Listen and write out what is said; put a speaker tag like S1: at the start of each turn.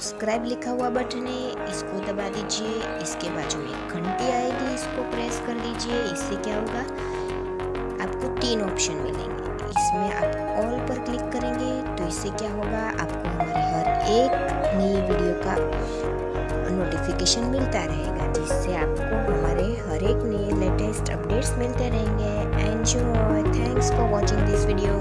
S1: Subscribe लिखा हुआ button है। इसको दबा दीजिए। इसके बाजू में घंटी आएगी, इसको प्रेस कर दीजिए। इससे क्या होगा? आपको तीन ऑप्शन मिलेंगे। इसमें आप ऑल पर क्लिक करेंगे तो इससे क्या होगा? आपको हमारे हर एक नई वीडियो का नोटिफिकेशन मिलता रहेगा, जिससे आपको हमारे हर एक नए लेटेस्ट अपडेट्स मिलते रहेंगे। Enjoy thanks for watching this video